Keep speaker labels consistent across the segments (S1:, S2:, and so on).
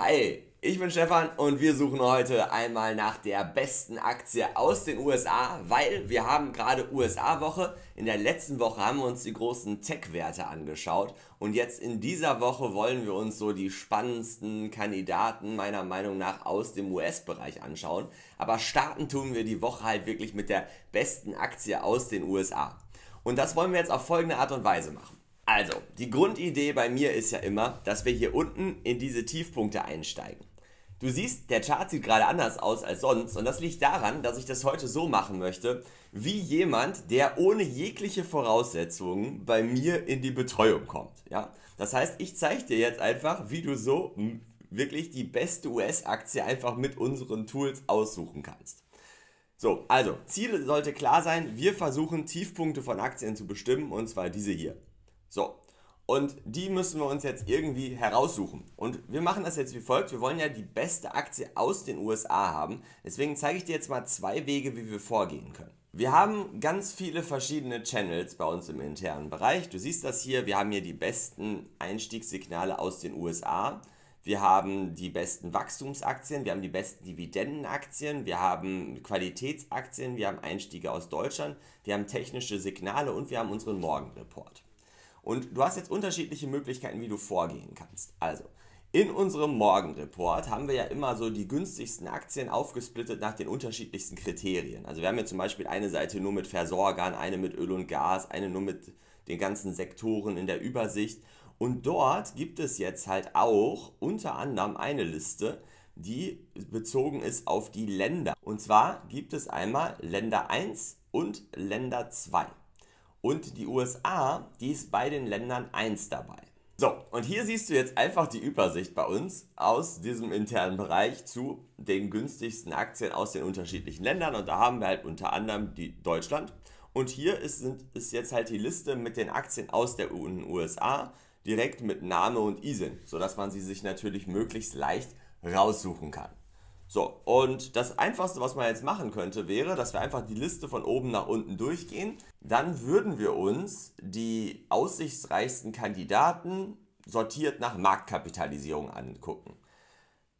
S1: Hi, ich bin Stefan und wir suchen heute einmal nach der besten Aktie aus den USA, weil wir haben gerade USA-Woche. In der letzten Woche haben wir uns die großen Tech-Werte angeschaut und jetzt in dieser Woche wollen wir uns so die spannendsten Kandidaten meiner Meinung nach aus dem US-Bereich anschauen. Aber starten tun wir die Woche halt wirklich mit der besten Aktie aus den USA. Und das wollen wir jetzt auf folgende Art und Weise machen. Also, die Grundidee bei mir ist ja immer, dass wir hier unten in diese Tiefpunkte einsteigen. Du siehst, der Chart sieht gerade anders aus als sonst und das liegt daran, dass ich das heute so machen möchte, wie jemand, der ohne jegliche Voraussetzungen bei mir in die Betreuung kommt. Ja? Das heißt, ich zeige dir jetzt einfach, wie du so wirklich die beste US-Aktie einfach mit unseren Tools aussuchen kannst. So, also, Ziel sollte klar sein, wir versuchen Tiefpunkte von Aktien zu bestimmen und zwar diese hier. So, und die müssen wir uns jetzt irgendwie heraussuchen. Und wir machen das jetzt wie folgt. Wir wollen ja die beste Aktie aus den USA haben. Deswegen zeige ich dir jetzt mal zwei Wege, wie wir vorgehen können. Wir haben ganz viele verschiedene Channels bei uns im internen Bereich. Du siehst das hier. Wir haben hier die besten Einstiegssignale aus den USA. Wir haben die besten Wachstumsaktien, wir haben die besten Dividendenaktien, wir haben Qualitätsaktien, wir haben Einstiege aus Deutschland, wir haben technische Signale und wir haben unseren Morgenreport. Und du hast jetzt unterschiedliche Möglichkeiten, wie du vorgehen kannst. Also, in unserem Morgenreport haben wir ja immer so die günstigsten Aktien aufgesplittet nach den unterschiedlichsten Kriterien. Also wir haben ja zum Beispiel eine Seite nur mit Versorgern, eine mit Öl und Gas, eine nur mit den ganzen Sektoren in der Übersicht. Und dort gibt es jetzt halt auch unter anderem eine Liste, die bezogen ist auf die Länder. Und zwar gibt es einmal Länder 1 und Länder 2. Und die USA, die ist bei den Ländern 1 dabei. So, und hier siehst du jetzt einfach die Übersicht bei uns aus diesem internen Bereich zu den günstigsten Aktien aus den unterschiedlichen Ländern. Und da haben wir halt unter anderem die Deutschland. Und hier ist, sind, ist jetzt halt die Liste mit den Aktien aus der USA direkt mit Name und ISIN, sodass man sie sich natürlich möglichst leicht raussuchen kann. So, und das Einfachste, was man jetzt machen könnte, wäre, dass wir einfach die Liste von oben nach unten durchgehen. Dann würden wir uns die aussichtsreichsten Kandidaten sortiert nach Marktkapitalisierung angucken.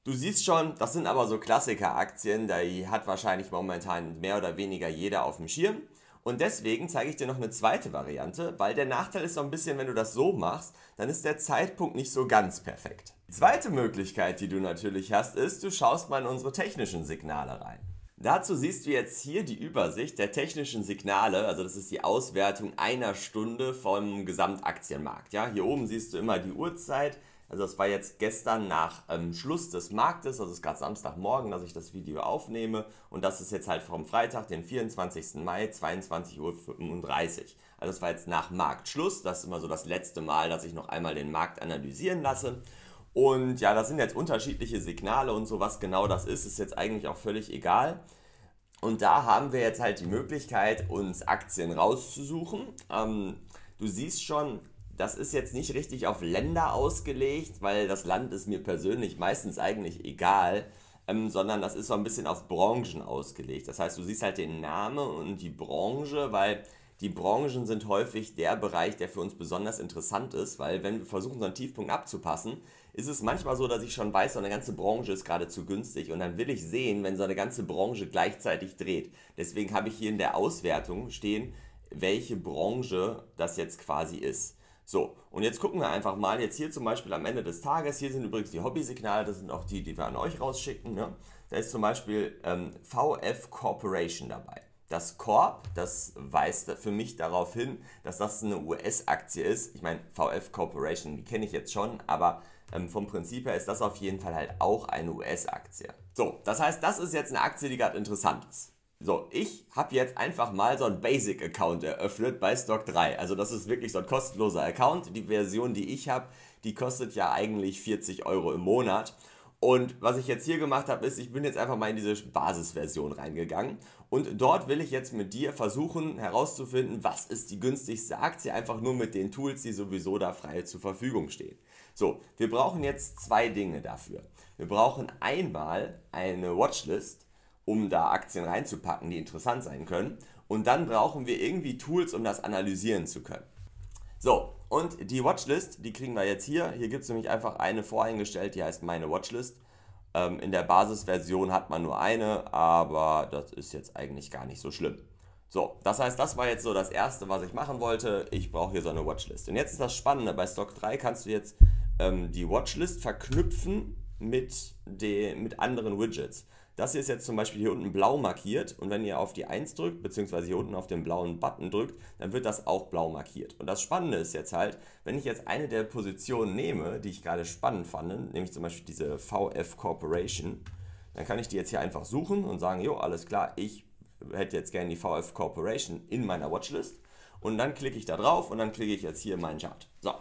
S1: Du siehst schon, das sind aber so Klassiker-Aktien, die hat wahrscheinlich momentan mehr oder weniger jeder auf dem Schirm. Und deswegen zeige ich dir noch eine zweite Variante, weil der Nachteil ist so ein bisschen, wenn du das so machst, dann ist der Zeitpunkt nicht so ganz perfekt. Die zweite Möglichkeit, die du natürlich hast, ist, du schaust mal in unsere technischen Signale rein. Dazu siehst du jetzt hier die Übersicht der technischen Signale, also das ist die Auswertung einer Stunde vom Gesamtaktienmarkt. Ja, hier oben siehst du immer die Uhrzeit, also das war jetzt gestern nach ähm, Schluss des Marktes, also es ist gerade Samstagmorgen, dass ich das Video aufnehme und das ist jetzt halt vom Freitag, den 24. Mai, 22.35 Uhr. Also das war jetzt nach Marktschluss, das ist immer so das letzte Mal, dass ich noch einmal den Markt analysieren lasse. Und ja, das sind jetzt unterschiedliche Signale und so, was genau das ist, ist jetzt eigentlich auch völlig egal. Und da haben wir jetzt halt die Möglichkeit, uns Aktien rauszusuchen. Ähm, du siehst schon, das ist jetzt nicht richtig auf Länder ausgelegt, weil das Land ist mir persönlich meistens eigentlich egal, ähm, sondern das ist so ein bisschen auf Branchen ausgelegt. Das heißt, du siehst halt den Namen und die Branche, weil die Branchen sind häufig der Bereich, der für uns besonders interessant ist, weil wenn wir versuchen, so einen Tiefpunkt abzupassen, ist es manchmal so, dass ich schon weiß, so eine ganze Branche ist gerade zu günstig und dann will ich sehen, wenn so eine ganze Branche gleichzeitig dreht. Deswegen habe ich hier in der Auswertung stehen, welche Branche das jetzt quasi ist. So, und jetzt gucken wir einfach mal, jetzt hier zum Beispiel am Ende des Tages, hier sind übrigens die Hobby-Signale, das sind auch die, die wir an euch rausschicken. Ne? Da ist zum Beispiel ähm, VF Corporation dabei. Das Corp, das weist für mich darauf hin, dass das eine US-Aktie ist. Ich meine, VF Corporation, die kenne ich jetzt schon, aber ähm, vom Prinzip her ist das auf jeden Fall halt auch eine US-Aktie. So, das heißt, das ist jetzt eine Aktie, die gerade interessant ist. So, ich habe jetzt einfach mal so einen Basic-Account eröffnet bei Stock 3. Also das ist wirklich so ein kostenloser Account. Die Version, die ich habe, die kostet ja eigentlich 40 Euro im Monat. Und was ich jetzt hier gemacht habe, ist, ich bin jetzt einfach mal in diese Basisversion reingegangen. Und dort will ich jetzt mit dir versuchen herauszufinden, was ist die günstigste Aktie, einfach nur mit den Tools, die sowieso da frei zur Verfügung stehen. So, wir brauchen jetzt zwei Dinge dafür. Wir brauchen einmal eine Watchlist um da Aktien reinzupacken, die interessant sein können. Und dann brauchen wir irgendwie Tools, um das analysieren zu können. So, und die Watchlist, die kriegen wir jetzt hier. Hier gibt es nämlich einfach eine voreingestellt, die heißt meine Watchlist. Ähm, in der Basisversion hat man nur eine, aber das ist jetzt eigentlich gar nicht so schlimm. So, das heißt, das war jetzt so das Erste, was ich machen wollte. Ich brauche hier so eine Watchlist. Und jetzt ist das Spannende, bei Stock 3 kannst du jetzt ähm, die Watchlist verknüpfen mit, de, mit anderen Widgets. Das hier ist jetzt zum Beispiel hier unten blau markiert und wenn ihr auf die 1 drückt, beziehungsweise hier unten auf den blauen Button drückt, dann wird das auch blau markiert. Und das Spannende ist jetzt halt, wenn ich jetzt eine der Positionen nehme, die ich gerade spannend fand, nämlich zum Beispiel diese VF Corporation, dann kann ich die jetzt hier einfach suchen und sagen, jo, alles klar, ich hätte jetzt gerne die VF Corporation in meiner Watchlist. Und dann klicke ich da drauf und dann klicke ich jetzt hier in meinen Chart. So,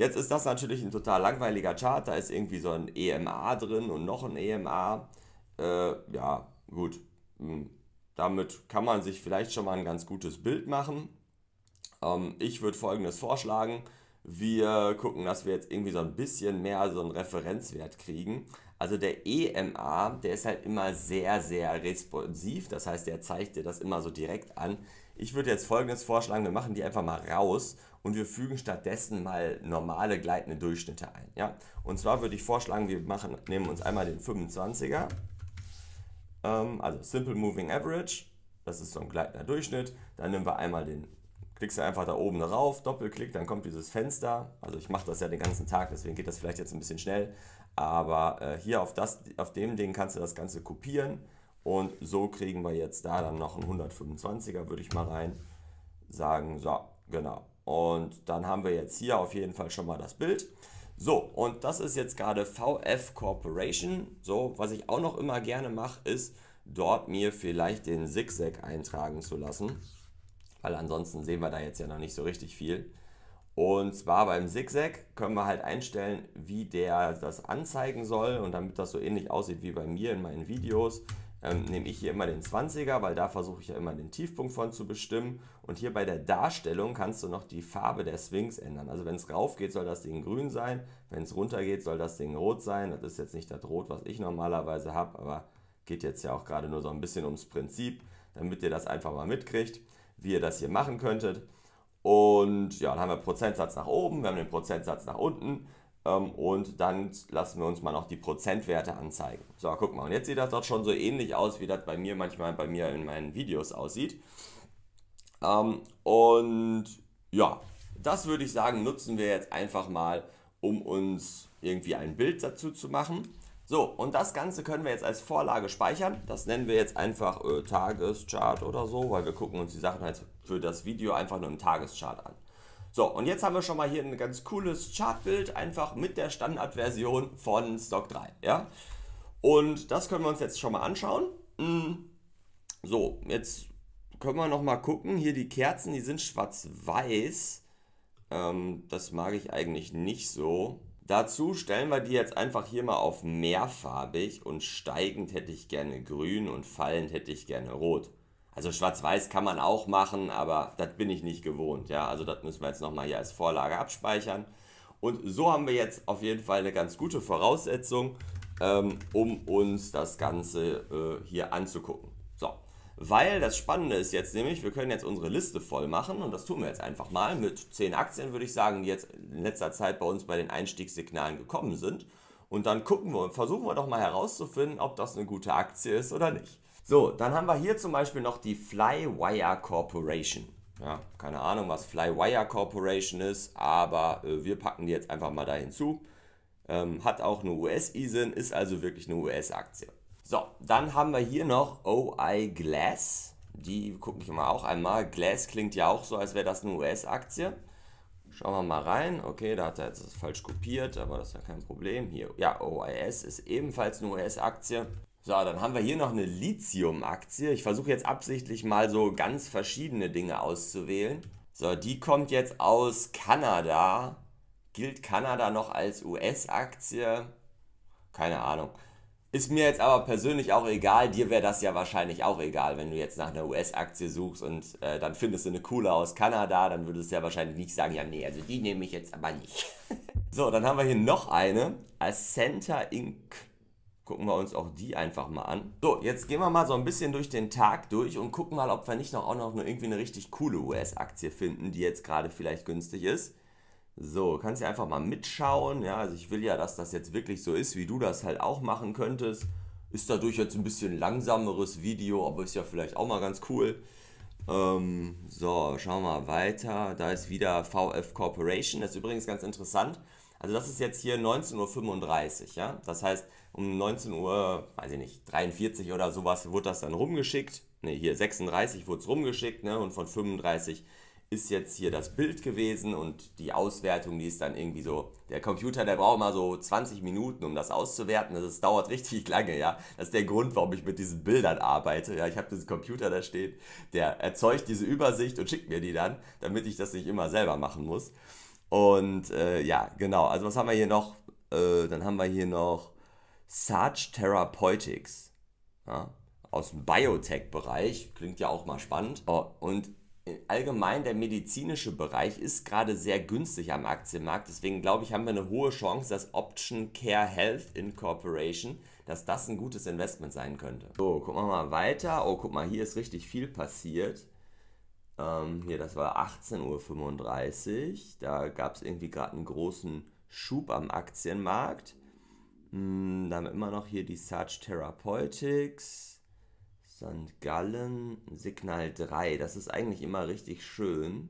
S1: Jetzt ist das natürlich ein total langweiliger Chart. Da ist irgendwie so ein EMA drin und noch ein EMA. Äh, ja, gut. Hm. Damit kann man sich vielleicht schon mal ein ganz gutes Bild machen. Ähm, ich würde folgendes vorschlagen. Wir gucken, dass wir jetzt irgendwie so ein bisschen mehr so einen Referenzwert kriegen. Also der EMA, der ist halt immer sehr, sehr responsiv. Das heißt, der zeigt dir das immer so direkt an. Ich würde jetzt folgendes vorschlagen, wir machen die einfach mal raus und wir fügen stattdessen mal normale gleitende Durchschnitte ein. Ja? Und zwar würde ich vorschlagen, wir machen, nehmen uns einmal den 25er, ähm, also Simple Moving Average, das ist so ein gleitender Durchschnitt. Dann nehmen wir einmal den, klickst du einfach da oben drauf, Doppelklick, dann kommt dieses Fenster. Also ich mache das ja den ganzen Tag, deswegen geht das vielleicht jetzt ein bisschen schnell. Aber äh, hier auf, das, auf dem Ding kannst du das Ganze kopieren und so kriegen wir jetzt da dann noch einen 125er, würde ich mal rein sagen. So, genau. Und dann haben wir jetzt hier auf jeden Fall schon mal das Bild. So, und das ist jetzt gerade VF Corporation. So, was ich auch noch immer gerne mache, ist dort mir vielleicht den Zigzag eintragen zu lassen. Weil ansonsten sehen wir da jetzt ja noch nicht so richtig viel. Und zwar beim Zigzag können wir halt einstellen, wie der das anzeigen soll. Und damit das so ähnlich aussieht wie bei mir in meinen Videos, ähm, nehme ich hier immer den 20er, weil da versuche ich ja immer den Tiefpunkt von zu bestimmen. Und hier bei der Darstellung kannst du noch die Farbe der Swings ändern. Also wenn es rauf geht, soll das Ding grün sein. Wenn es runter geht, soll das Ding rot sein. Das ist jetzt nicht das Rot, was ich normalerweise habe, aber geht jetzt ja auch gerade nur so ein bisschen ums Prinzip, damit ihr das einfach mal mitkriegt, wie ihr das hier machen könntet. Und ja, dann haben wir Prozentsatz nach oben, wir haben den Prozentsatz nach unten. Ähm, und dann lassen wir uns mal noch die Prozentwerte anzeigen. So, guck mal, und jetzt sieht das dort schon so ähnlich aus, wie das bei mir manchmal bei mir in meinen Videos aussieht. Ähm, und ja, das würde ich sagen, nutzen wir jetzt einfach mal, um uns irgendwie ein Bild dazu zu machen. So, und das Ganze können wir jetzt als Vorlage speichern. Das nennen wir jetzt einfach äh, Tageschart oder so, weil wir gucken uns die Sachen halt für das Video einfach nur im Tageschart an. So, und jetzt haben wir schon mal hier ein ganz cooles Chartbild, einfach mit der Standardversion von Stock 3. Ja? Und das können wir uns jetzt schon mal anschauen. Hm. So, jetzt können wir noch mal gucken. Hier die Kerzen, die sind schwarz-weiß. Ähm, das mag ich eigentlich nicht so. Dazu stellen wir die jetzt einfach hier mal auf mehrfarbig und steigend hätte ich gerne grün und fallend hätte ich gerne rot. Also schwarz-weiß kann man auch machen, aber das bin ich nicht gewohnt. Ja, also das müssen wir jetzt nochmal hier als Vorlage abspeichern. Und so haben wir jetzt auf jeden Fall eine ganz gute Voraussetzung, ähm, um uns das Ganze äh, hier anzugucken. So, weil das Spannende ist jetzt nämlich, wir können jetzt unsere Liste voll machen und das tun wir jetzt einfach mal mit 10 Aktien, würde ich sagen, die jetzt in letzter Zeit bei uns bei den Einstiegssignalen gekommen sind. Und dann gucken wir und versuchen wir doch mal herauszufinden, ob das eine gute Aktie ist oder nicht. So, dann haben wir hier zum Beispiel noch die Flywire Corporation. Ja, keine Ahnung, was Flywire Corporation ist, aber äh, wir packen die jetzt einfach mal da hinzu. Ähm, hat auch eine US-ISIN, ist also wirklich eine US-Aktie. So, dann haben wir hier noch OI Glass. Die gucke ich mal auch einmal. Glass klingt ja auch so, als wäre das eine US-Aktie. Schauen wir mal rein. Okay, da hat er jetzt falsch kopiert, aber das ist ja kein Problem. Hier, ja, OIS ist ebenfalls eine US-Aktie. So, dann haben wir hier noch eine Lithium-Aktie. Ich versuche jetzt absichtlich mal so ganz verschiedene Dinge auszuwählen. So, die kommt jetzt aus Kanada. Gilt Kanada noch als US-Aktie? Keine Ahnung. Ist mir jetzt aber persönlich auch egal. Dir wäre das ja wahrscheinlich auch egal, wenn du jetzt nach einer US-Aktie suchst und äh, dann findest du eine coole aus Kanada, dann würdest du ja wahrscheinlich nicht sagen, ja nee, also die nehme ich jetzt aber nicht. so, dann haben wir hier noch eine. Ascenta Inc gucken wir uns auch die einfach mal an. So, jetzt gehen wir mal so ein bisschen durch den Tag durch und gucken mal, ob wir nicht noch auch noch irgendwie eine richtig coole US-Aktie finden, die jetzt gerade vielleicht günstig ist. So, kannst du einfach mal mitschauen. Ja, also ich will ja, dass das jetzt wirklich so ist, wie du das halt auch machen könntest. Ist dadurch jetzt ein bisschen langsameres Video, aber ist ja vielleicht auch mal ganz cool. Ähm, so, schauen wir mal weiter. Da ist wieder VF Corporation. Das ist übrigens ganz interessant. Also das ist jetzt hier 19.35 Uhr, ja. Das heißt, um 19 Uhr, weiß ich nicht, 43 oder sowas wurde das dann rumgeschickt. Ne, hier 36 wurde es rumgeschickt, ne? Und von 35 ist jetzt hier das Bild gewesen und die Auswertung, die ist dann irgendwie so, der Computer, der braucht mal so 20 Minuten, um das auszuwerten. Das, das dauert richtig lange, ja. Das ist der Grund, warum ich mit diesen Bildern arbeite. Ja, ich habe diesen Computer da steht, der erzeugt diese Übersicht und schickt mir die dann, damit ich das nicht immer selber machen muss. Und äh, ja, genau. Also was haben wir hier noch? Äh, dann haben wir hier noch Sarge Therapeutics. Ja, aus dem Biotech-Bereich. Klingt ja auch mal spannend. Oh, und allgemein der medizinische Bereich ist gerade sehr günstig am Aktienmarkt. Deswegen glaube ich, haben wir eine hohe Chance, dass Option Care Health Incorporation, dass das ein gutes Investment sein könnte. So, gucken wir mal weiter. Oh, guck mal, hier ist richtig viel passiert. Ähm, hier, das war 18.35 Uhr. Da gab es irgendwie gerade einen großen Schub am Aktienmarkt. Hm, dann immer noch hier die Sarge Therapeutics. St. Gallen, Signal 3. Das ist eigentlich immer richtig schön.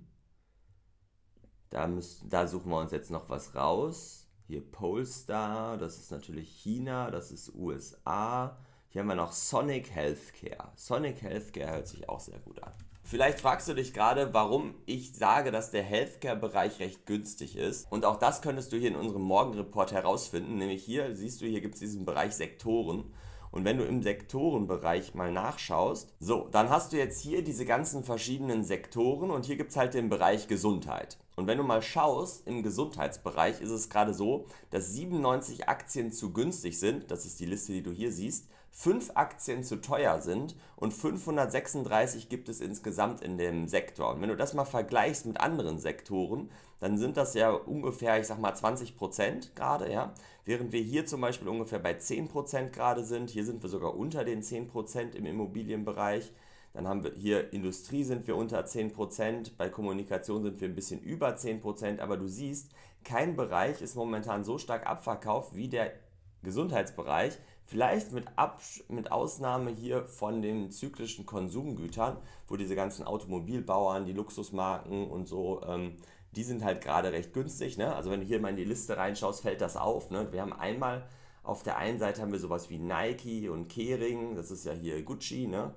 S1: Da, müssen, da suchen wir uns jetzt noch was raus. Hier Polestar, das ist natürlich China, das ist USA. Hier haben wir noch Sonic Healthcare. Sonic Healthcare hört sich auch sehr gut an. Vielleicht fragst du dich gerade, warum ich sage, dass der Healthcare-Bereich recht günstig ist. Und auch das könntest du hier in unserem Morgenreport herausfinden. Nämlich hier siehst du, hier gibt es diesen Bereich Sektoren. Und wenn du im Sektorenbereich mal nachschaust, so, dann hast du jetzt hier diese ganzen verschiedenen Sektoren und hier gibt es halt den Bereich Gesundheit. Und wenn du mal schaust, im Gesundheitsbereich ist es gerade so, dass 97 Aktien zu günstig sind, das ist die Liste, die du hier siehst, 5 Aktien zu teuer sind und 536 gibt es insgesamt in dem Sektor. Und wenn du das mal vergleichst mit anderen Sektoren, dann sind das ja ungefähr, ich sag mal 20 Prozent gerade, ja. Während wir hier zum Beispiel ungefähr bei 10 Prozent gerade sind, hier sind wir sogar unter den 10 Prozent im Immobilienbereich. Dann haben wir hier Industrie sind wir unter 10 Prozent, bei Kommunikation sind wir ein bisschen über 10 Prozent, aber du siehst, kein Bereich ist momentan so stark abverkauft wie der Gesundheitsbereich. Vielleicht mit, Abs mit Ausnahme hier von den zyklischen Konsumgütern, wo diese ganzen Automobilbauern, die Luxusmarken und so ähm, die sind halt gerade recht günstig. Ne? Also wenn du hier mal in die Liste reinschaust, fällt das auf. Ne? Wir haben einmal auf der einen Seite haben wir sowas wie Nike und Kering, das ist ja hier Gucci. Ne?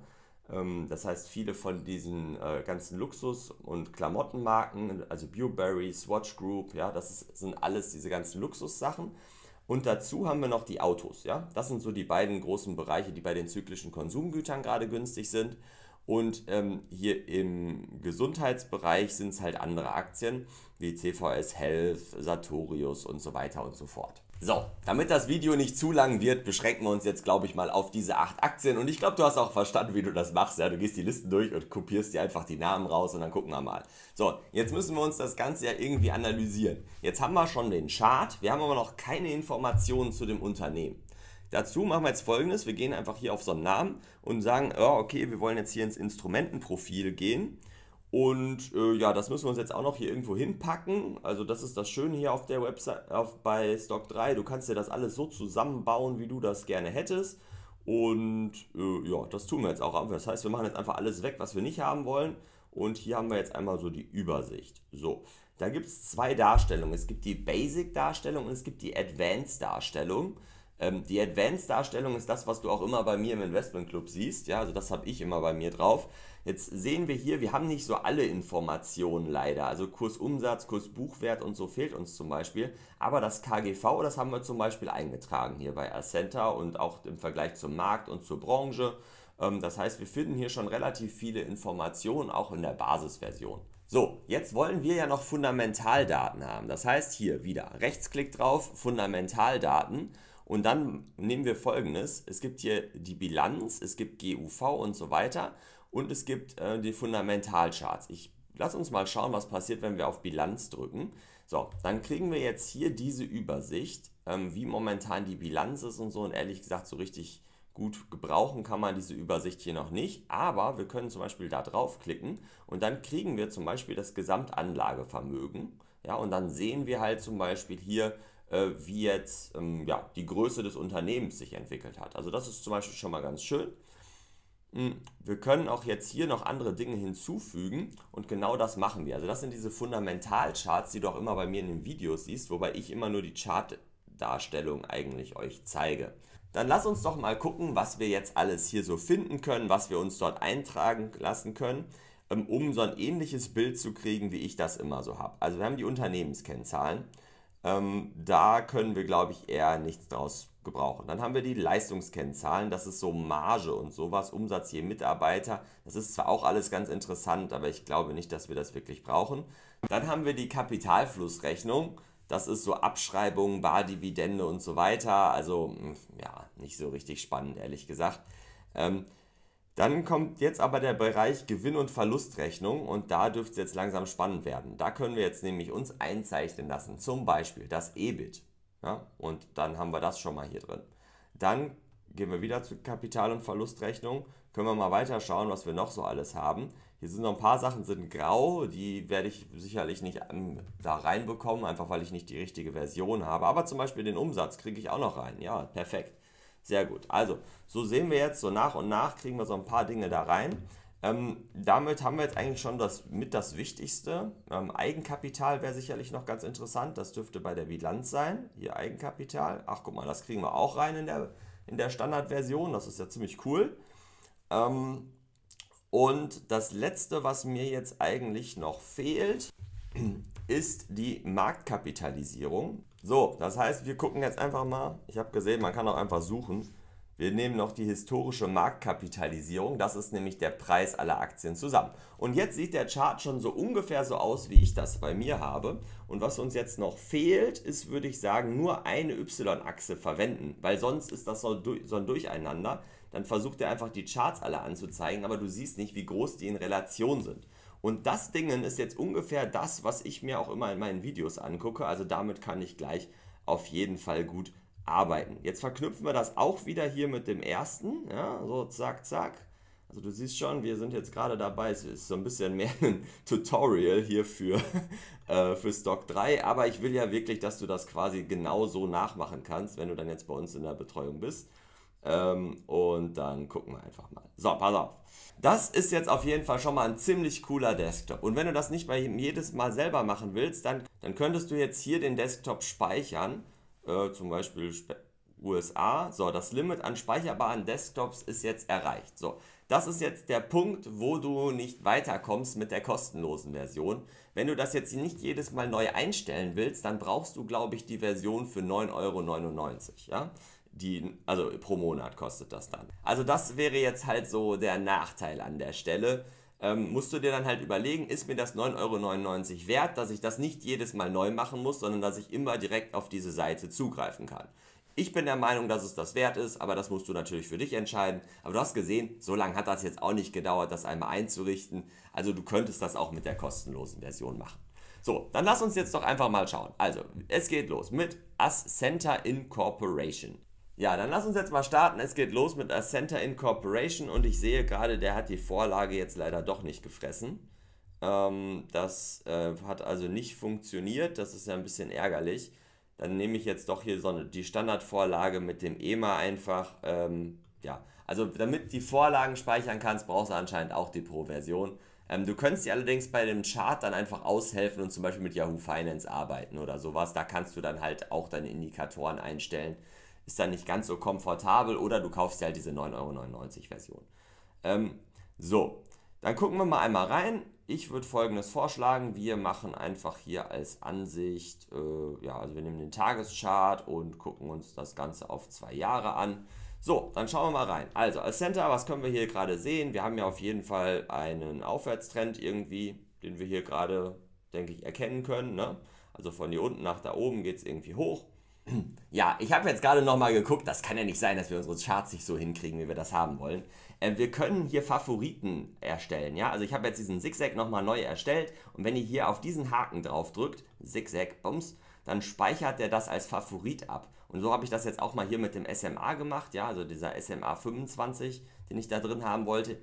S1: Ähm, das heißt, viele von diesen äh, ganzen Luxus- und Klamottenmarken, also Burberry, Swatch Group, ja, das ist, sind alles diese ganzen Luxussachen. Und dazu haben wir noch die Autos. Ja? Das sind so die beiden großen Bereiche, die bei den zyklischen Konsumgütern gerade günstig sind. Und ähm, hier im Gesundheitsbereich sind es halt andere Aktien wie CVS Health, Sartorius und so weiter und so fort. So, damit das Video nicht zu lang wird, beschränken wir uns jetzt, glaube ich, mal auf diese acht Aktien. Und ich glaube, du hast auch verstanden, wie du das machst. Ja, du gehst die Listen durch und kopierst dir einfach die Namen raus und dann gucken wir mal. So, jetzt müssen wir uns das Ganze ja irgendwie analysieren. Jetzt haben wir schon den Chart, wir haben aber noch keine Informationen zu dem Unternehmen. Dazu machen wir jetzt folgendes: Wir gehen einfach hier auf so einen Namen und sagen, oh, okay, wir wollen jetzt hier ins Instrumentenprofil gehen. Und äh, ja, das müssen wir uns jetzt auch noch hier irgendwo hinpacken. Also das ist das Schöne hier auf der Website, auf, bei Stock 3. Du kannst dir das alles so zusammenbauen, wie du das gerne hättest. Und äh, ja, das tun wir jetzt auch. Das heißt, wir machen jetzt einfach alles weg, was wir nicht haben wollen. Und hier haben wir jetzt einmal so die Übersicht. So, da gibt es zwei Darstellungen. Es gibt die Basic-Darstellung und es gibt die Advanced-Darstellung. Ähm, die Advanced-Darstellung ist das, was du auch immer bei mir im Investment Club siehst. Ja, also das habe ich immer bei mir drauf. Jetzt sehen wir hier, wir haben nicht so alle Informationen leider. Also Kursumsatz, Kursbuchwert und so fehlt uns zum Beispiel. Aber das KGV, das haben wir zum Beispiel eingetragen hier bei Ascenta und auch im Vergleich zum Markt und zur Branche. Ähm, das heißt, wir finden hier schon relativ viele Informationen, auch in der Basisversion. So, jetzt wollen wir ja noch Fundamentaldaten haben. Das heißt hier wieder Rechtsklick drauf, Fundamentaldaten. Und dann nehmen wir folgendes: Es gibt hier die Bilanz, es gibt GUV und so weiter und es gibt äh, die Fundamentalcharts. Ich lass uns mal schauen, was passiert, wenn wir auf Bilanz drücken. So, dann kriegen wir jetzt hier diese Übersicht, ähm, wie momentan die Bilanz ist und so. Und ehrlich gesagt, so richtig gut gebrauchen kann man diese Übersicht hier noch nicht. Aber wir können zum Beispiel da draufklicken und dann kriegen wir zum Beispiel das Gesamtanlagevermögen Ja, und dann sehen wir halt zum Beispiel hier, äh, wie jetzt ähm, ja, die Größe des Unternehmens sich entwickelt hat. Also das ist zum Beispiel schon mal ganz schön. Hm, wir können auch jetzt hier noch andere Dinge hinzufügen und genau das machen wir. Also das sind diese Fundamentalcharts, die du auch immer bei mir in den Videos siehst, wobei ich immer nur die Chartdarstellung eigentlich euch zeige. Dann lass uns doch mal gucken, was wir jetzt alles hier so finden können, was wir uns dort eintragen lassen können, ähm, um so ein ähnliches Bild zu kriegen, wie ich das immer so habe. Also wir haben die Unternehmenskennzahlen. Ähm, da können wir, glaube ich, eher nichts draus gebrauchen. Dann haben wir die Leistungskennzahlen, das ist so Marge und sowas, Umsatz je Mitarbeiter. Das ist zwar auch alles ganz interessant, aber ich glaube nicht, dass wir das wirklich brauchen. Dann haben wir die Kapitalflussrechnung. Das ist so Abschreibung, Bardividende und so weiter. Also hm, ja, nicht so richtig spannend, ehrlich gesagt. Ähm, dann kommt jetzt aber der Bereich Gewinn- und Verlustrechnung und da dürfte es jetzt langsam spannend werden. Da können wir jetzt nämlich uns einzeichnen lassen, zum Beispiel das EBIT. Ja, und dann haben wir das schon mal hier drin. Dann gehen wir wieder zur Kapital- und Verlustrechnung. Können wir mal weiter schauen, was wir noch so alles haben. Hier sind noch ein paar Sachen, sind grau, die werde ich sicherlich nicht ähm, da reinbekommen, einfach weil ich nicht die richtige Version habe. Aber zum Beispiel den Umsatz kriege ich auch noch rein. Ja, perfekt. Sehr gut. Also, so sehen wir jetzt, so nach und nach kriegen wir so ein paar Dinge da rein. Ähm, damit haben wir jetzt eigentlich schon das mit das Wichtigste. Ähm, Eigenkapital wäre sicherlich noch ganz interessant. Das dürfte bei der Bilanz sein. Hier Eigenkapital. Ach, guck mal, das kriegen wir auch rein in der, in der Standardversion. Das ist ja ziemlich cool. Ähm, und das letzte, was mir jetzt eigentlich noch fehlt, ist die Marktkapitalisierung. So, das heißt, wir gucken jetzt einfach mal. Ich habe gesehen, man kann auch einfach suchen. Wir nehmen noch die historische Marktkapitalisierung, das ist nämlich der Preis aller Aktien zusammen. Und jetzt sieht der Chart schon so ungefähr so aus, wie ich das bei mir habe. Und was uns jetzt noch fehlt, ist, würde ich sagen, nur eine Y-Achse verwenden, weil sonst ist das so ein Durcheinander. Dann versucht er einfach die Charts alle anzuzeigen, aber du siehst nicht, wie groß die in Relation sind. Und das Ding ist jetzt ungefähr das, was ich mir auch immer in meinen Videos angucke. Also damit kann ich gleich auf jeden Fall gut arbeiten. Jetzt verknüpfen wir das auch wieder hier mit dem ersten. Ja, so zack, zack. Also du siehst schon, wir sind jetzt gerade dabei, es ist so ein bisschen mehr ein Tutorial hier für, äh, für Stock 3, aber ich will ja wirklich, dass du das quasi genau so nachmachen kannst, wenn du dann jetzt bei uns in der Betreuung bist. Ähm, und dann gucken wir einfach mal. So, pass auf. Das ist jetzt auf jeden Fall schon mal ein ziemlich cooler Desktop. Und wenn du das nicht bei jedes Mal selber machen willst, dann, dann könntest du jetzt hier den Desktop speichern äh, zum Beispiel USA. So, das Limit an speicherbaren Desktops ist jetzt erreicht. So, das ist jetzt der Punkt, wo du nicht weiterkommst mit der kostenlosen Version. Wenn du das jetzt nicht jedes Mal neu einstellen willst, dann brauchst du, glaube ich, die Version für 9,99 Euro. Ja? Die, also pro Monat kostet das dann. Also das wäre jetzt halt so der Nachteil an der Stelle ähm, musst du dir dann halt überlegen, ist mir das 9,99 Euro wert, dass ich das nicht jedes Mal neu machen muss, sondern dass ich immer direkt auf diese Seite zugreifen kann. Ich bin der Meinung, dass es das wert ist, aber das musst du natürlich für dich entscheiden. Aber du hast gesehen, so lange hat das jetzt auch nicht gedauert, das einmal einzurichten. Also du könntest das auch mit der kostenlosen Version machen. So, dann lass uns jetzt doch einfach mal schauen. Also, es geht los mit As Center Incorporation. Ja, dann lass uns jetzt mal starten. Es geht los mit Center Incorporation und ich sehe gerade, der hat die Vorlage jetzt leider doch nicht gefressen. Ähm, das äh, hat also nicht funktioniert. Das ist ja ein bisschen ärgerlich. Dann nehme ich jetzt doch hier so die Standardvorlage mit dem EMA einfach. Ähm, ja, also damit die Vorlagen speichern kannst, brauchst du anscheinend auch die Pro-Version. Ähm, du könntest dir allerdings bei dem Chart dann einfach aushelfen und zum Beispiel mit Yahoo Finance arbeiten oder sowas. Da kannst du dann halt auch deine Indikatoren einstellen ist dann nicht ganz so komfortabel oder du kaufst dir halt diese 9,99 Euro Version. Ähm, so, dann gucken wir mal einmal rein. Ich würde folgendes vorschlagen. Wir machen einfach hier als Ansicht, äh, ja, also wir nehmen den Tageschart und gucken uns das Ganze auf zwei Jahre an. So, dann schauen wir mal rein. Also als Center, was können wir hier gerade sehen? Wir haben ja auf jeden Fall einen Aufwärtstrend irgendwie, den wir hier gerade, denke ich, erkennen können. Ne? Also von hier unten nach da oben geht es irgendwie hoch. Ja, ich habe jetzt gerade nochmal geguckt, das kann ja nicht sein, dass wir unsere Charts nicht so hinkriegen, wie wir das haben wollen. Äh, wir können hier Favoriten erstellen, ja. Also ich habe jetzt diesen Zigzag nochmal neu erstellt und wenn ihr hier auf diesen Haken drauf drückt, Zigzag, bums, dann speichert der das als Favorit ab. Und so habe ich das jetzt auch mal hier mit dem SMA gemacht, ja, also dieser SMA 25, den ich da drin haben wollte.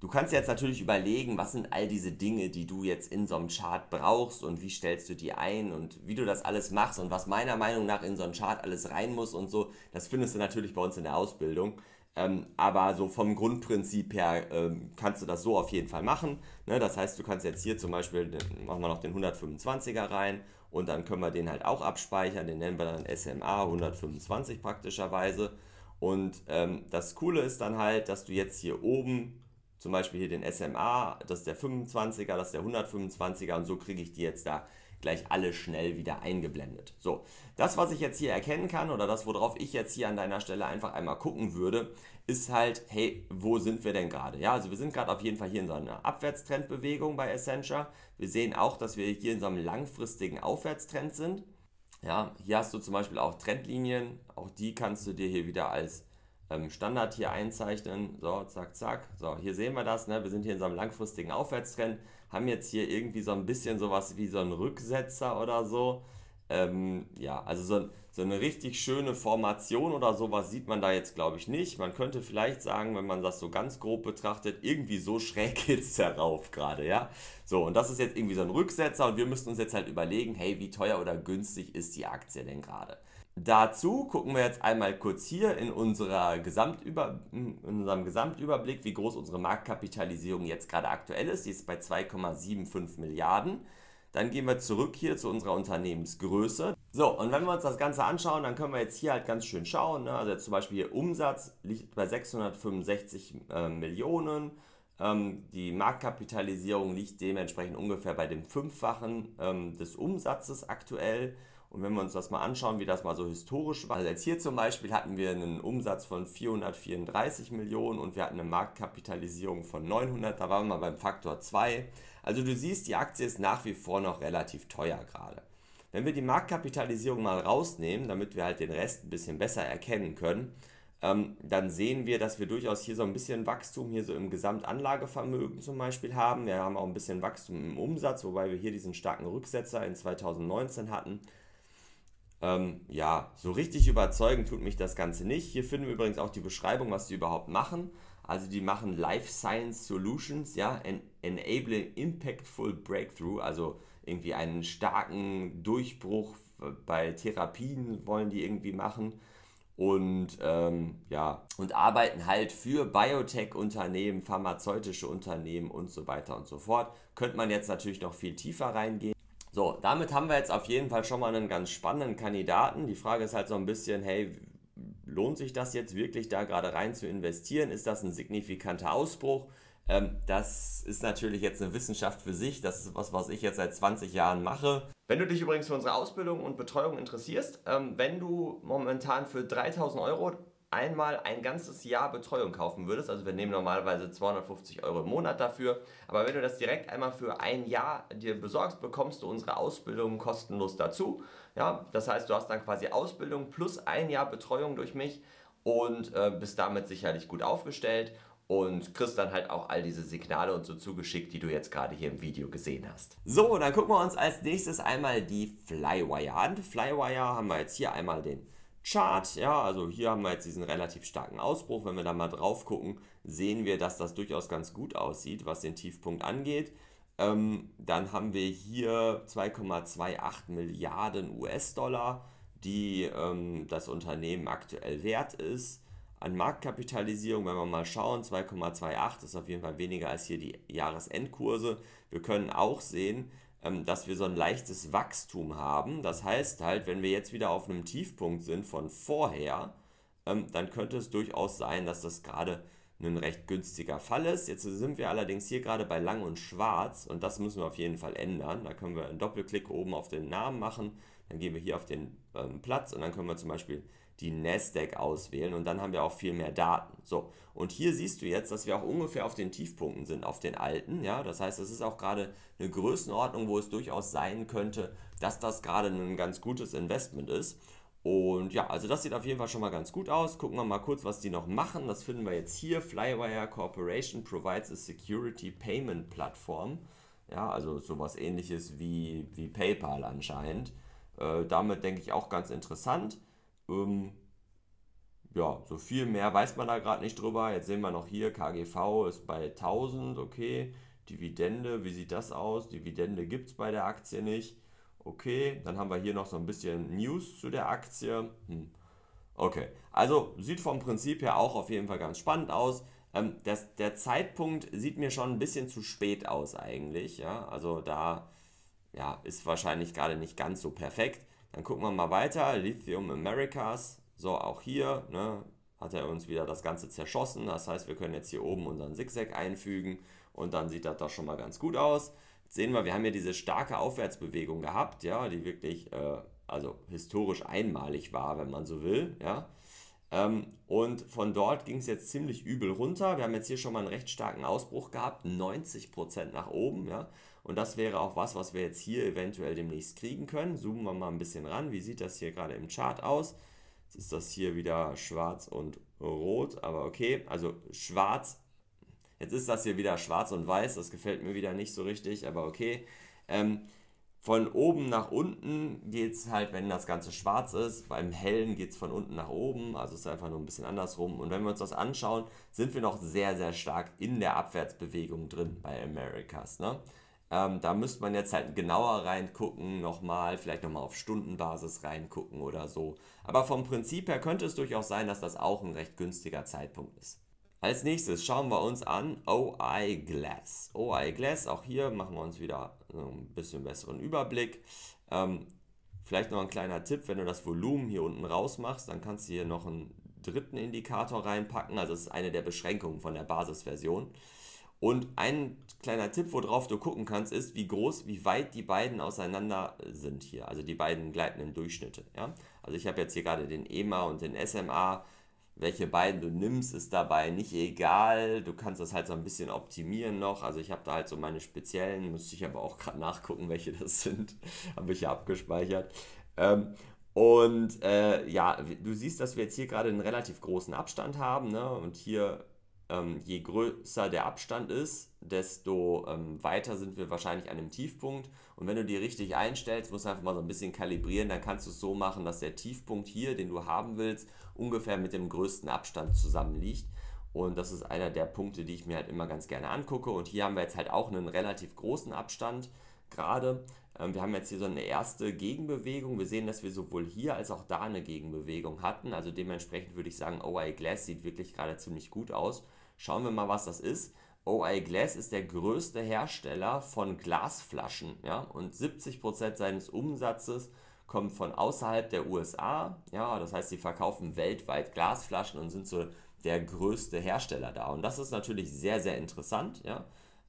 S1: Du kannst jetzt natürlich überlegen, was sind all diese Dinge, die du jetzt in so einem Chart brauchst und wie stellst du die ein und wie du das alles machst und was meiner Meinung nach in so einen Chart alles rein muss und so. Das findest du natürlich bei uns in der Ausbildung. Ähm, aber so vom Grundprinzip her ähm, kannst du das so auf jeden Fall machen. Ne? Das heißt, du kannst jetzt hier zum Beispiel, machen wir noch den 125er rein und dann können wir den halt auch abspeichern. Den nennen wir dann SMA 125 praktischerweise. Und ähm, das Coole ist dann halt, dass du jetzt hier oben zum Beispiel hier den SMA, das ist der 25er, das ist der 125er und so kriege ich die jetzt da gleich alle schnell wieder eingeblendet. So, das, was ich jetzt hier erkennen kann oder das, worauf ich jetzt hier an deiner Stelle einfach einmal gucken würde, ist halt, hey, wo sind wir denn gerade? Ja, also wir sind gerade auf jeden Fall hier in so einer Abwärtstrendbewegung bei Essentia. Wir sehen auch, dass wir hier in so einem langfristigen Aufwärtstrend sind. Ja, hier hast du zum Beispiel auch Trendlinien, auch die kannst du dir hier wieder als ähm, Standard hier einzeichnen. So, zack, zack. So, hier sehen wir das. Ne? Wir sind hier in so einem langfristigen Aufwärtstrend. Haben jetzt hier irgendwie so ein bisschen sowas wie so ein Rücksetzer oder so. Ähm, ja, also so, so, eine richtig schöne Formation oder sowas sieht man da jetzt, glaube ich, nicht. Man könnte vielleicht sagen, wenn man das so ganz grob betrachtet, irgendwie so schräg geht es darauf gerade, ja. So, und das ist jetzt irgendwie so ein Rücksetzer und wir müssen uns jetzt halt überlegen, hey, wie teuer oder günstig ist die Aktie denn gerade? Dazu gucken wir jetzt einmal kurz hier in, unserer Gesamtüber, in unserem Gesamtüberblick, wie groß unsere Marktkapitalisierung jetzt gerade aktuell ist. Die ist bei 2,75 Milliarden. Dann gehen wir zurück hier zu unserer Unternehmensgröße. So, und wenn wir uns das Ganze anschauen, dann können wir jetzt hier halt ganz schön schauen. Ne? Also zum Beispiel hier Umsatz liegt bei 665 äh, Millionen. Ähm, die Marktkapitalisierung liegt dementsprechend ungefähr bei dem Fünffachen ähm, des Umsatzes aktuell. Und wenn wir uns das mal anschauen, wie das mal so historisch war, also jetzt hier zum Beispiel hatten wir einen Umsatz von 434 Millionen und wir hatten eine Marktkapitalisierung von 900, da waren wir beim Faktor 2. Also du siehst, die Aktie ist nach wie vor noch relativ teuer gerade. Wenn wir die Marktkapitalisierung mal rausnehmen, damit wir halt den Rest ein bisschen besser erkennen können, ähm, dann sehen wir, dass wir durchaus hier so ein bisschen Wachstum hier so im Gesamtanlagevermögen zum Beispiel haben. Wir haben auch ein bisschen Wachstum im Umsatz, wobei wir hier diesen starken Rücksetzer in 2019 hatten. Ähm, ja, so richtig überzeugen tut mich das Ganze nicht. Hier finden wir übrigens auch die Beschreibung, was die überhaupt machen. Also die machen Life Science Solutions, ja, en enabling impactful breakthrough, also irgendwie einen starken Durchbruch bei Therapien wollen die irgendwie machen und ähm, ja und arbeiten halt für Biotech-Unternehmen, pharmazeutische Unternehmen und so weiter und so fort. Könnte man jetzt natürlich noch viel tiefer reingehen. So, damit haben wir jetzt auf jeden Fall schon mal einen ganz spannenden Kandidaten. Die Frage ist halt so ein bisschen, hey, lohnt sich das jetzt wirklich da gerade rein zu investieren? Ist das ein signifikanter Ausbruch? Ähm, das ist natürlich jetzt eine Wissenschaft für sich. Das ist was, was ich jetzt seit 20 Jahren mache. Wenn du dich übrigens für unsere Ausbildung und Betreuung interessierst, ähm, wenn du momentan für 3000 Euro einmal ein ganzes Jahr Betreuung kaufen würdest, also wir nehmen normalerweise 250 Euro im Monat dafür, aber wenn du das direkt einmal für ein Jahr dir besorgst, bekommst du unsere Ausbildung kostenlos dazu. Ja, das heißt, du hast dann quasi Ausbildung plus ein Jahr Betreuung durch mich und äh, bist damit sicherlich gut aufgestellt und kriegst dann halt auch all diese Signale und so zugeschickt, die du jetzt gerade hier im Video gesehen hast. So, dann gucken wir uns als nächstes einmal die Flywire an. Flywire haben wir jetzt hier einmal den Chart. Ja, also hier haben wir jetzt diesen relativ starken Ausbruch. Wenn wir da mal drauf gucken, sehen wir, dass das durchaus ganz gut aussieht, was den Tiefpunkt angeht. Ähm, dann haben wir hier 2,28 Milliarden US-Dollar, die ähm, das Unternehmen aktuell wert ist. An Marktkapitalisierung, wenn wir mal schauen, 2,28 ist auf jeden Fall weniger als hier die Jahresendkurse. Wir können auch sehen, dass wir so ein leichtes Wachstum haben. Das heißt halt, wenn wir jetzt wieder auf einem Tiefpunkt sind von vorher, ähm, dann könnte es durchaus sein, dass das gerade ein recht günstiger Fall ist. Jetzt sind wir allerdings hier gerade bei Lang und Schwarz und das müssen wir auf jeden Fall ändern. Da können wir einen Doppelklick oben auf den Namen machen, dann gehen wir hier auf den ähm, Platz und dann können wir zum Beispiel die Nasdaq auswählen und dann haben wir auch viel mehr Daten. So, und hier siehst du jetzt, dass wir auch ungefähr auf den Tiefpunkten sind, auf den alten. Ja, das heißt, es ist auch gerade eine Größenordnung, wo es durchaus sein könnte, dass das gerade ein ganz gutes Investment ist. Und ja, also das sieht auf jeden Fall schon mal ganz gut aus. Gucken wir mal kurz, was die noch machen. Das finden wir jetzt hier. Flywire Corporation provides a security payment platform. Ja, also sowas ähnliches wie, wie PayPal anscheinend. Äh, damit denke ich auch ganz interessant. Ähm, ja, so viel mehr weiß man da gerade nicht drüber. Jetzt sehen wir noch hier, KGV ist bei 1000, okay. Dividende, wie sieht das aus? Dividende gibt es bei der Aktie nicht. Okay, dann haben wir hier noch so ein bisschen News zu der Aktie. Hm. Okay, also sieht vom Prinzip her auch auf jeden Fall ganz spannend aus. Ähm, das, der Zeitpunkt sieht mir schon ein bisschen zu spät aus eigentlich. Ja? Also da ja, ist wahrscheinlich gerade nicht ganz so perfekt. Dann gucken wir mal weiter. Lithium Americas. So, auch hier ne, hat er uns wieder das Ganze zerschossen. Das heißt, wir können jetzt hier oben unseren Zigzag einfügen und dann sieht das doch schon mal ganz gut aus. Jetzt sehen wir, wir haben ja diese starke Aufwärtsbewegung gehabt, ja, die wirklich äh, also historisch einmalig war, wenn man so will, ja. Ähm, und von dort ging es jetzt ziemlich übel runter. Wir haben jetzt hier schon mal einen recht starken Ausbruch gehabt, 90% nach oben, ja. Und das wäre auch was, was wir jetzt hier eventuell demnächst kriegen können. Zoomen wir mal ein bisschen ran. Wie sieht das hier gerade im Chart aus? Jetzt ist das hier wieder schwarz und rot, aber okay. Also schwarz. Jetzt ist das hier wieder schwarz und weiß. Das gefällt mir wieder nicht so richtig, aber okay. Ähm, von oben nach unten geht es halt, wenn das Ganze schwarz ist. Beim hellen geht es von unten nach oben. Also ist einfach nur ein bisschen andersrum. Und wenn wir uns das anschauen, sind wir noch sehr, sehr stark in der Abwärtsbewegung drin bei Americas. Ne? Ähm, da müsste man jetzt halt genauer reingucken, nochmal, vielleicht nochmal auf Stundenbasis reingucken oder so. Aber vom Prinzip her könnte es durchaus sein, dass das auch ein recht günstiger Zeitpunkt ist. Als nächstes schauen wir uns an OI Glass. OI Glass, auch hier machen wir uns wieder ein bisschen besseren Überblick. Ähm, vielleicht noch ein kleiner Tipp, wenn du das Volumen hier unten rausmachst, dann kannst du hier noch einen dritten Indikator reinpacken. Also das ist eine der Beschränkungen von der Basisversion. Und ein kleiner Tipp, worauf du gucken kannst, ist, wie groß, wie weit die beiden auseinander sind hier. Also die beiden gleitenden Durchschnitte. Ja? Also ich habe jetzt hier gerade den EMA und den SMA. Welche beiden du nimmst, ist dabei nicht egal. Du kannst das halt so ein bisschen optimieren noch. Also ich habe da halt so meine speziellen, müsste ich aber auch gerade nachgucken, welche das sind. habe ich ja abgespeichert. Ähm, und äh, ja, du siehst, dass wir jetzt hier gerade einen relativ großen Abstand haben. Ne? Und hier ähm, je größer der Abstand ist, desto ähm, weiter sind wir wahrscheinlich an dem Tiefpunkt. Und wenn du die richtig einstellst, musst du einfach mal so ein bisschen kalibrieren, dann kannst du es so machen, dass der Tiefpunkt hier, den du haben willst, ungefähr mit dem größten Abstand zusammenliegt. Und das ist einer der Punkte, die ich mir halt immer ganz gerne angucke. Und hier haben wir jetzt halt auch einen relativ großen Abstand gerade. Ähm, wir haben jetzt hier so eine erste Gegenbewegung. Wir sehen, dass wir sowohl hier als auch da eine Gegenbewegung hatten. Also dementsprechend würde ich sagen, OI Glass sieht wirklich gerade ziemlich gut aus. Schauen wir mal, was das ist. OI Glass ist der größte Hersteller von Glasflaschen ja, und 70% seines Umsatzes kommt von außerhalb der USA. Ja, das heißt, sie verkaufen weltweit Glasflaschen und sind so der größte Hersteller da. Und das ist natürlich sehr, sehr interessant, ja,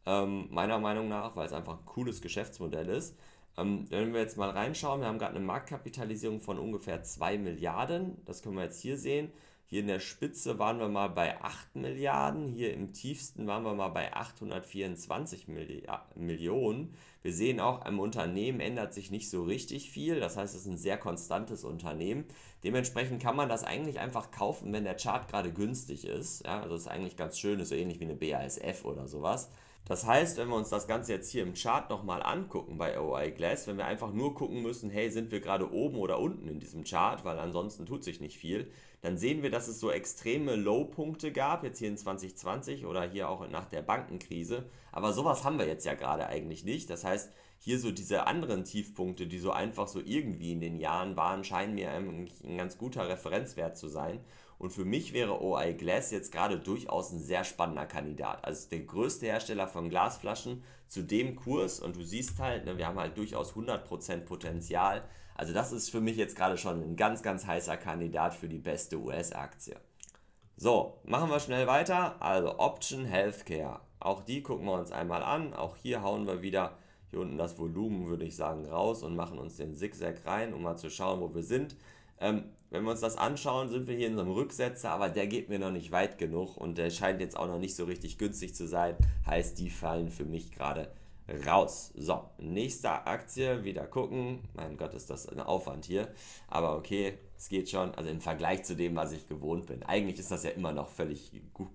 S1: ähm, meiner Meinung nach, weil es einfach ein cooles Geschäftsmodell ist. Ähm, wenn wir jetzt mal reinschauen, wir haben gerade eine Marktkapitalisierung von ungefähr 2 Milliarden. Das können wir jetzt hier sehen. Hier in der Spitze waren wir mal bei 8 Milliarden, hier im tiefsten waren wir mal bei 824 Milli Millionen. Wir sehen auch, am Unternehmen ändert sich nicht so richtig viel, das heißt, es ist ein sehr konstantes Unternehmen. Dementsprechend kann man das eigentlich einfach kaufen, wenn der Chart gerade günstig ist. Ja, also das ist eigentlich ganz schön, ist so ähnlich wie eine BASF oder sowas. Das heißt, wenn wir uns das Ganze jetzt hier im Chart nochmal angucken bei OI Glass, wenn wir einfach nur gucken müssen, hey, sind wir gerade oben oder unten in diesem Chart, weil ansonsten tut sich nicht viel, dann sehen wir, dass es so extreme Low-Punkte gab, jetzt hier in 2020 oder hier auch nach der Bankenkrise. Aber sowas haben wir jetzt ja gerade eigentlich nicht. Das heißt, hier so diese anderen Tiefpunkte, die so einfach so irgendwie in den Jahren waren, scheinen mir ein ganz guter Referenzwert zu sein. Und für mich wäre OI Glass jetzt gerade durchaus ein sehr spannender Kandidat. Also der größte Hersteller von Glasflaschen zu dem Kurs und du siehst halt, ne, wir haben halt durchaus 100% Potenzial. Also das ist für mich jetzt gerade schon ein ganz, ganz heißer Kandidat für die beste US-Aktie. So, machen wir schnell weiter. Also Option Healthcare. Auch die gucken wir uns einmal an. Auch hier hauen wir wieder hier unten das Volumen, würde ich sagen, raus und machen uns den Zigzag rein, um mal zu schauen, wo wir sind. Ähm, wenn wir uns das anschauen, sind wir hier in so einem Rücksetzer, aber der geht mir noch nicht weit genug und der scheint jetzt auch noch nicht so richtig günstig zu sein. Heißt, die fallen für mich gerade raus. So, nächste Aktie, wieder gucken. Mein Gott, ist das ein Aufwand hier. Aber okay, es geht schon. Also im Vergleich zu dem, was ich gewohnt bin. Eigentlich ist das ja immer noch völlig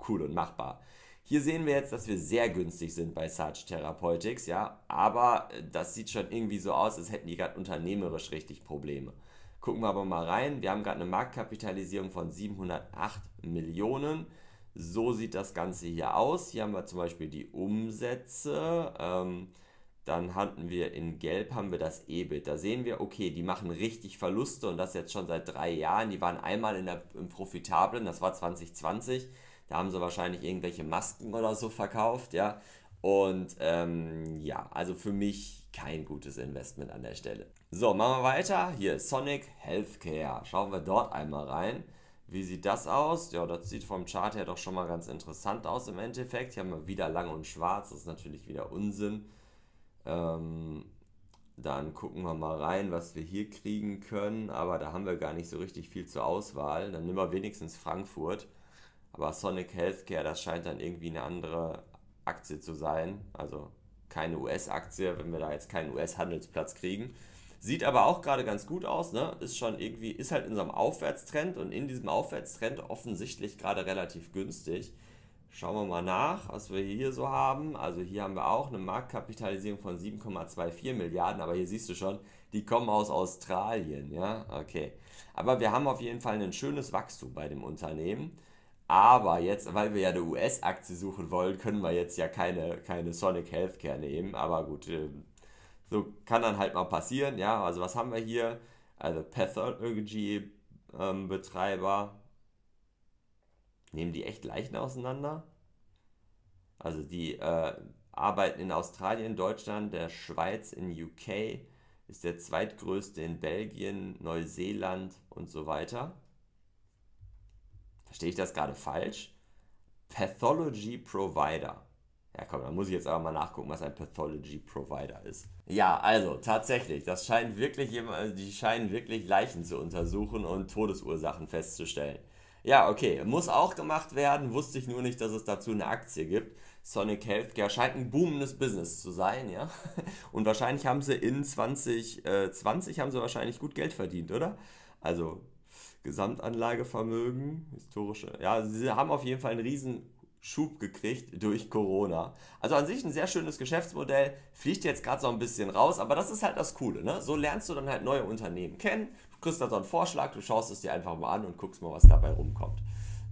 S1: cool und machbar. Hier sehen wir jetzt, dass wir sehr günstig sind bei Sarge Therapeutics, ja. Aber das sieht schon irgendwie so aus, als hätten die gerade unternehmerisch richtig Probleme. Gucken wir aber mal rein. Wir haben gerade eine Marktkapitalisierung von 708 Millionen. So sieht das Ganze hier aus. Hier haben wir zum Beispiel die Umsätze. Ähm, dann hatten wir in Gelb haben wir das EBIT. Da sehen wir, okay, die machen richtig Verluste und das jetzt schon seit drei Jahren. Die waren einmal in der, im Profitablen, das war 2020. Da haben sie wahrscheinlich irgendwelche Masken oder so verkauft, ja. Und ähm, ja, also für mich kein gutes Investment an der Stelle. So, machen wir weiter. Hier Sonic Healthcare. Schauen wir dort einmal rein. Wie sieht das aus? Ja, das sieht vom Chart her doch schon mal ganz interessant aus im Endeffekt. Hier haben wir wieder lang und schwarz. Das ist natürlich wieder Unsinn. Ähm, dann gucken wir mal rein, was wir hier kriegen können. Aber da haben wir gar nicht so richtig viel zur Auswahl. Dann nehmen wir wenigstens Frankfurt. Aber Sonic Healthcare, das scheint dann irgendwie eine andere Aktie zu sein. Also keine US-Aktie, wenn wir da jetzt keinen US-Handelsplatz kriegen. Sieht aber auch gerade ganz gut aus, ne? Ist schon irgendwie, ist halt in so einem Aufwärtstrend und in diesem Aufwärtstrend offensichtlich gerade relativ günstig. Schauen wir mal nach, was wir hier so haben. Also hier haben wir auch eine Marktkapitalisierung von 7,24 Milliarden, aber hier siehst du schon, die kommen aus Australien, ja, okay. Aber wir haben auf jeden Fall ein schönes Wachstum bei dem Unternehmen. Aber jetzt, weil wir ja eine US-Aktie suchen wollen, können wir jetzt ja keine, keine Sonic Healthcare nehmen. Aber gut, ähm, so kann dann halt mal passieren. Ja, also was haben wir hier? Also Pathology-Betreiber, ähm, Nehmen die echt Leichen auseinander? Also die äh, arbeiten in Australien, Deutschland, der Schweiz, in UK, ist der zweitgrößte in Belgien, Neuseeland und so weiter. Verstehe ich das gerade falsch? Pathology Provider. Ja, komm, dann muss ich jetzt aber mal nachgucken, was ein Pathology Provider ist. Ja, also tatsächlich, das scheint wirklich, die scheinen wirklich Leichen zu untersuchen und Todesursachen festzustellen. Ja, okay, muss auch gemacht werden, wusste ich nur nicht, dass es dazu eine Aktie gibt. Sonic Healthcare scheint ein boomendes Business zu sein, ja. Und wahrscheinlich haben sie in 2020 äh, haben sie wahrscheinlich gut Geld verdient, oder? Also Gesamtanlagevermögen, historische, ja, sie haben auf jeden Fall einen riesen Schub gekriegt durch Corona. Also an sich ein sehr schönes Geschäftsmodell, fliegt jetzt gerade so ein bisschen raus, aber das ist halt das Coole, ne? So lernst du dann halt neue Unternehmen kennen, du kriegst da so einen Vorschlag, du schaust es dir einfach mal an und guckst mal, was dabei rumkommt.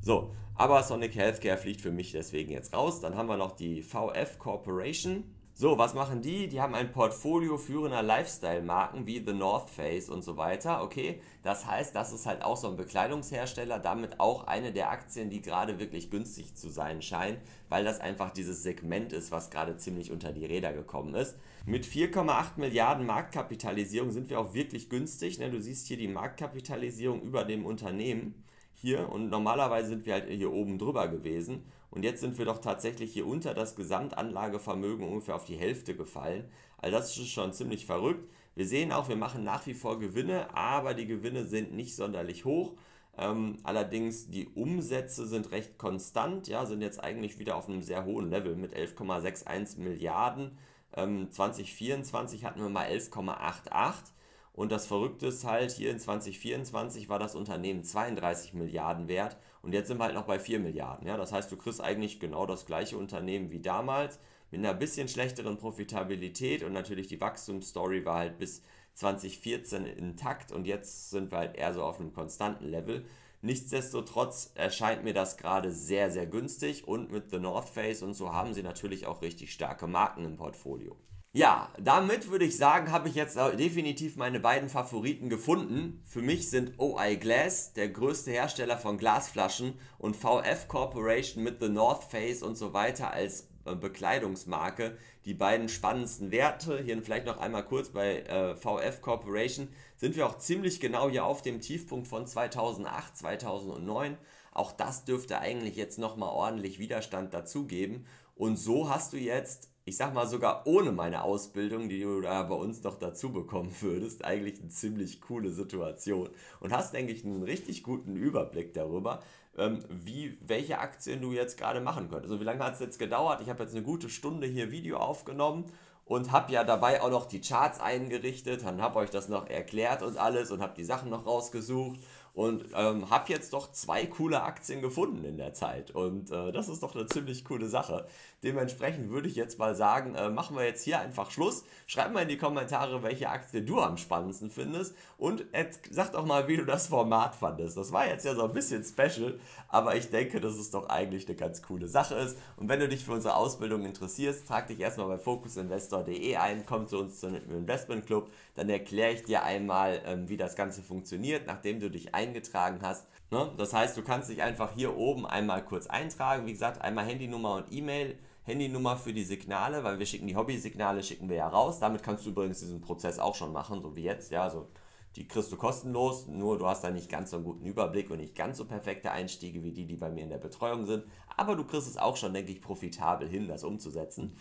S1: So, aber Sonic Healthcare fliegt für mich deswegen jetzt raus. Dann haben wir noch die VF Corporation. So, was machen die? Die haben ein Portfolio führender Lifestyle-Marken wie The North Face und so weiter. Okay, das heißt, das ist halt auch so ein Bekleidungshersteller, damit auch eine der Aktien, die gerade wirklich günstig zu sein scheint, weil das einfach dieses Segment ist, was gerade ziemlich unter die Räder gekommen ist. Mit 4,8 Milliarden Marktkapitalisierung sind wir auch wirklich günstig. Ne? Du siehst hier die Marktkapitalisierung über dem Unternehmen hier und normalerweise sind wir halt hier oben drüber gewesen und jetzt sind wir doch tatsächlich hier unter das Gesamtanlagevermögen ungefähr auf die Hälfte gefallen. Also das ist schon ziemlich verrückt. Wir sehen auch, wir machen nach wie vor Gewinne, aber die Gewinne sind nicht sonderlich hoch. Ähm, allerdings die Umsätze sind recht konstant, ja, sind jetzt eigentlich wieder auf einem sehr hohen Level mit 11,61 Milliarden. Ähm, 2024 hatten wir mal 11,88 und das Verrückte ist halt, hier in 2024 war das Unternehmen 32 Milliarden wert und jetzt sind wir halt noch bei 4 Milliarden. Ja? Das heißt, du kriegst eigentlich genau das gleiche Unternehmen wie damals mit einer bisschen schlechteren Profitabilität und natürlich die Wachstumsstory war halt bis 2014 intakt und jetzt sind wir halt eher so auf einem konstanten Level. Nichtsdestotrotz erscheint mir das gerade sehr, sehr günstig und mit The North Face und so haben sie natürlich auch richtig starke Marken im Portfolio. Ja, damit würde ich sagen, habe ich jetzt definitiv meine beiden Favoriten gefunden. Für mich sind OI Glass, der größte Hersteller von Glasflaschen, und VF Corporation mit The North Face und so weiter als äh, Bekleidungsmarke die beiden spannendsten Werte. Hier vielleicht noch einmal kurz bei äh, VF Corporation sind wir auch ziemlich genau hier auf dem Tiefpunkt von 2008, 2009. Auch das dürfte eigentlich jetzt nochmal ordentlich Widerstand dazugeben. Und so hast du jetzt ich sag mal sogar ohne meine Ausbildung, die du da bei uns noch dazu bekommen würdest, eigentlich eine ziemlich coole Situation. Und hast, denke ich, einen richtig guten Überblick darüber, ähm, wie, welche Aktien du jetzt gerade machen könntest. Also wie lange hat es jetzt gedauert? Ich habe jetzt eine gute Stunde hier Video aufgenommen und habe ja dabei auch noch die Charts eingerichtet, dann habe euch das noch erklärt und alles und habe die Sachen noch rausgesucht und ähm, habe jetzt doch zwei coole Aktien gefunden in der Zeit. Und äh, das ist doch eine ziemlich coole Sache. Dementsprechend würde ich jetzt mal sagen, äh, machen wir jetzt hier einfach Schluss. Schreib mal in die Kommentare, welche Aktie du am spannendsten findest und sag doch mal, wie du das Format fandest. Das war jetzt ja so ein bisschen special, aber ich denke, dass es doch eigentlich eine ganz coole Sache ist. Und wenn du dich für unsere Ausbildung interessierst, trag dich erstmal bei focusinvestor.de ein, komm zu uns zum Investment Club, dann erkläre ich dir einmal, ähm, wie das Ganze funktioniert, nachdem du dich eingetragen hast. Ne? Das heißt, du kannst dich einfach hier oben einmal kurz eintragen. Wie gesagt, einmal Handynummer und E-Mail. Handynummer für die Signale, weil wir schicken die Hobby-Signale, schicken wir ja raus. Damit kannst du übrigens diesen Prozess auch schon machen, so wie jetzt. Ja, also die kriegst du kostenlos, nur du hast da nicht ganz so einen guten Überblick und nicht ganz so perfekte Einstiege wie die, die bei mir in der Betreuung sind. Aber du kriegst es auch schon, denke ich, profitabel hin, das umzusetzen.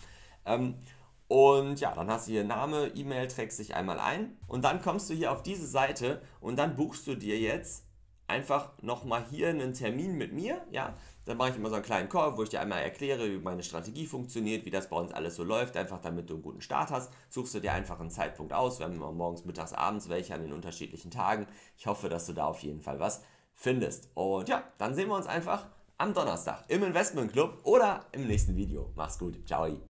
S1: Ähm, und ja, dann hast du hier Name, E-Mail, trägst dich einmal ein und dann kommst du hier auf diese Seite und dann buchst du dir jetzt einfach nochmal hier einen Termin mit mir, ja, dann mache ich immer so einen kleinen Call, wo ich dir einmal erkläre, wie meine Strategie funktioniert, wie das bei uns alles so läuft, einfach damit du einen guten Start hast. Suchst du dir einfach einen Zeitpunkt aus. Wir haben immer morgens, mittags, abends welche an den unterschiedlichen Tagen. Ich hoffe, dass du da auf jeden Fall was findest. Und ja, dann sehen wir uns einfach am Donnerstag im Investment Club oder im nächsten Video. Mach's gut. Ciao.